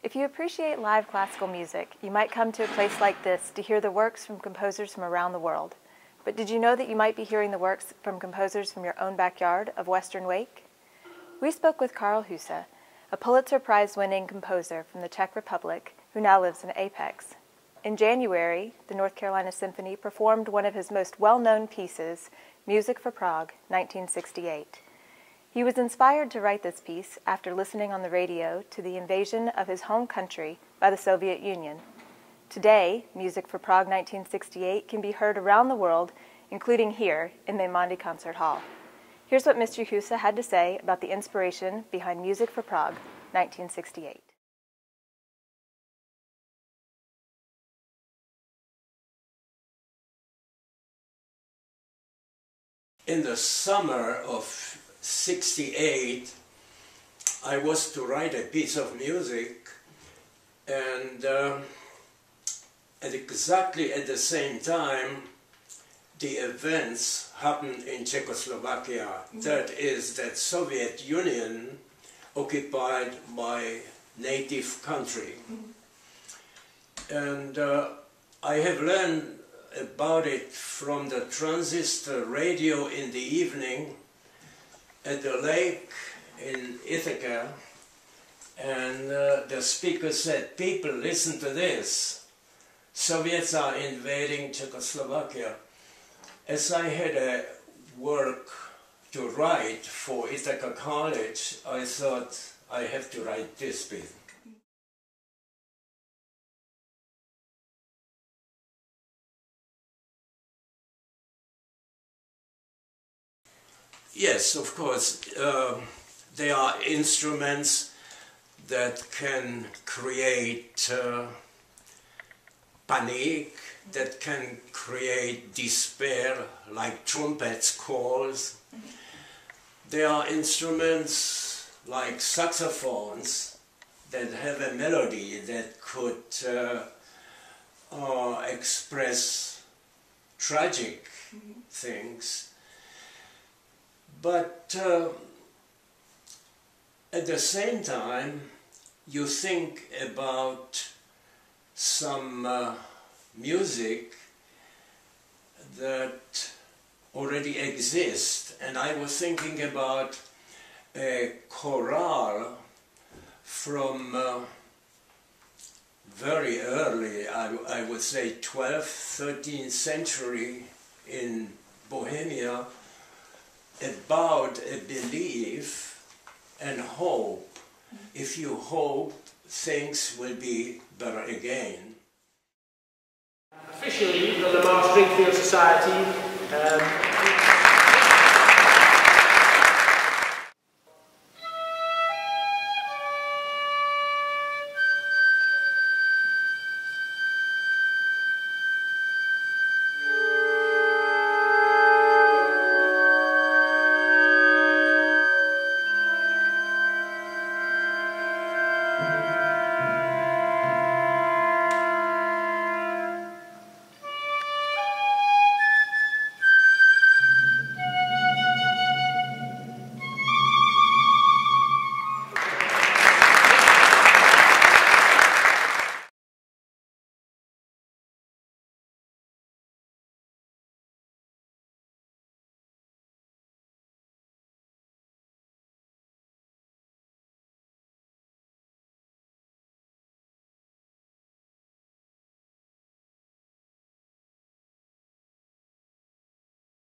If you appreciate live classical music, you might come to a place like this to hear the works from composers from around the world. But did you know that you might be hearing the works from composers from your own backyard of Western Wake? We spoke with Karel Husa, a Pulitzer Prize winning composer from the Czech Republic who now lives in Apex. In January, the North Carolina Symphony performed one of his most well known pieces, Music for Prague, 1968. He was inspired to write this piece after listening on the radio to the invasion of his home country by the Soviet Union. Today, Music for Prague 1968 can be heard around the world, including here in Meymandi Concert Hall. Here's what Mr. Husa had to say about the inspiration behind Music for Prague 1968. In the summer of 68, I was to write a piece of music and uh, at exactly at the same time the events happened in Czechoslovakia. Mm -hmm. That is, that Soviet Union occupied my native country. Mm -hmm. And uh, I have learned about it from the transistor radio in the evening at the lake in Ithaca and uh, the speaker said, people listen to this. Soviets are invading Czechoslovakia. As I had a work to write for Ithaca College, I thought I have to write this piece. Yes, of course. Uh, there are instruments that can create uh, panic, that can create despair, like trumpets calls. There are instruments like saxophones that have a melody that could uh, uh, express tragic mm -hmm. things. But uh, at the same time, you think about some uh, music that already exists. And I was thinking about a chorale from uh, very early, I, I would say 12th, 13th century in Bohemia, about a belief and hope. If you hope, things will be better again. Officially, the Lamar Stringfield Society um,